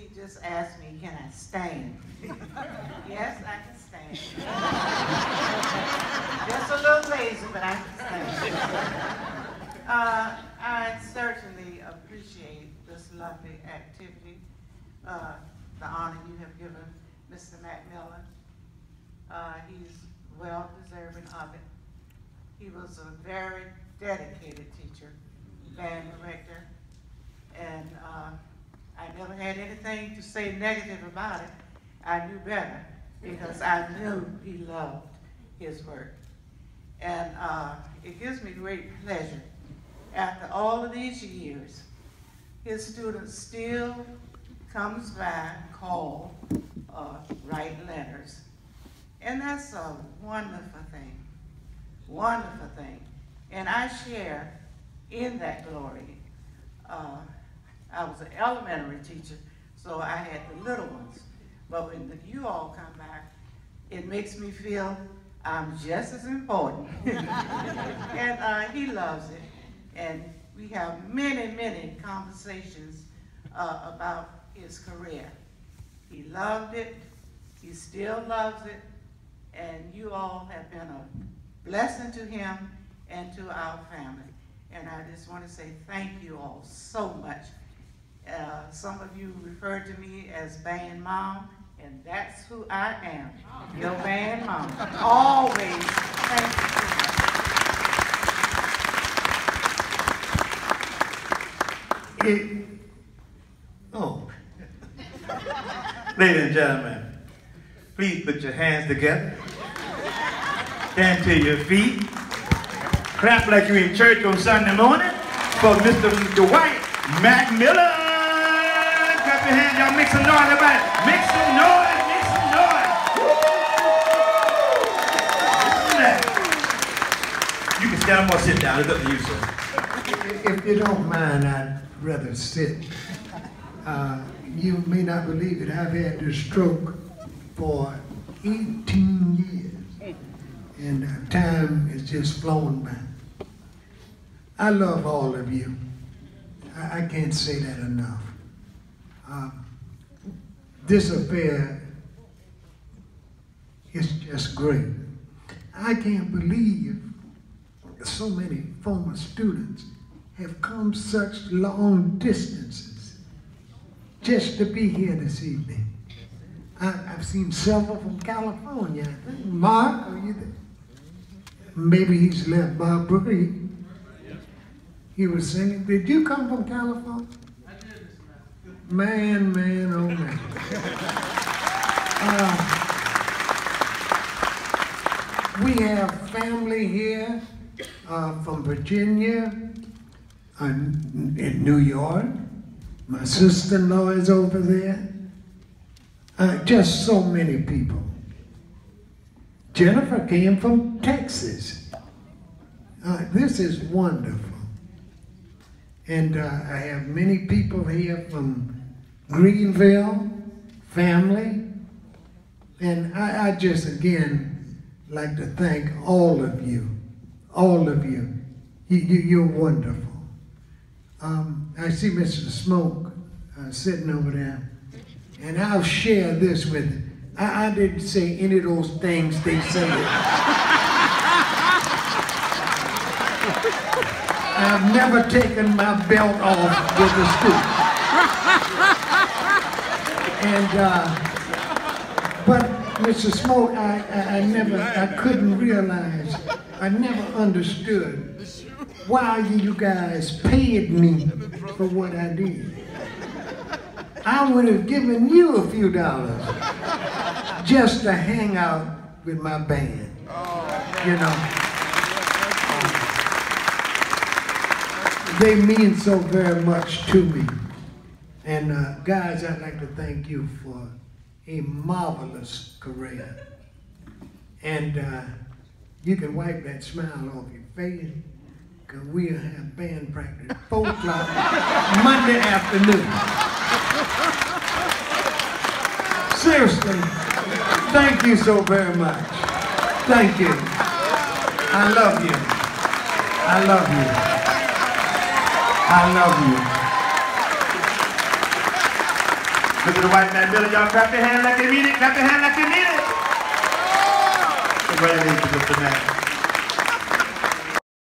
Lee just asked me, can I stand? yes, I can stand. just a little lazy, but I can stand. Uh, I certainly appreciate this lovely activity, uh, the honor you have given Mr. Macmillan. Uh, he's well deserving of it. He was a very dedicated teacher, band director, and uh, had anything to say negative about it. I knew better because I knew he loved his work. And uh, it gives me great pleasure. After all of these years, his students still comes by, call, uh, write letters. And that's a wonderful thing, wonderful thing. And I share in that glory. Uh, I was an elementary teacher, so I had the little ones. But when the, you all come back, it makes me feel I'm just as important. and uh, he loves it. And we have many, many conversations uh, about his career. He loved it. He still loves it. And you all have been a blessing to him and to our family. And I just want to say thank you all so much. Uh, some of you referred to me as band mom, and that's who I am, your band mom. Always thank you. It, oh. Ladies and gentlemen, please put your hands together. Stand to your feet. Clap like you're in church on Sunday morning for Mr. Dwight Macmillan. Clap your hands, y'all. Make some noise, everybody. Make some noise, make some noise. You can stand up or sit down. It's up to you, sir. If you don't mind, I'd rather sit. Uh, you may not believe it, I've had this stroke for 18 years. And uh, time is just flowing by. I love all of you. I, I can't say that enough. This affair is just great. I can't believe so many former students have come such long distances just to be here this evening. I, have seen several from California. Mark, are you there? Maybe he's left. Bob Brooker, he, he was singing. Did you come from California? Man, man, oh man. Uh, we have family here uh, from Virginia, uh, in New York. My sister-in-law is over there. Uh, just so many people. Jennifer came from Texas. Uh, this is wonderful. And uh, I have many people here from Greenville, family. And I, I just, again, like to thank all of you. All of you. you, are wonderful. Um, I see Mr. Smoke uh, sitting over there. And I'll share this with. I, I didn't say any of those things they said. I've never taken my belt off with a scoop. And, uh, but Mr. Smoke, I, I, I never, I couldn't realize, I never understood why you guys paid me for what I did. I would have given you a few dollars just to hang out with my band, you know. they mean so very much to me. And uh, guys, I'd like to thank you for a marvelous career. And uh, you can wipe that smile off your face because we'll have band practice 4 o'clock Monday afternoon. Seriously, thank you so very much. Thank you. I love you. I love you. I love Mr. Dwight McMillan, y'all clap your hands like you mean it. Clap your hands like you mean it. Congratulations, Mr. Mac.